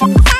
Out.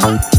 Bye.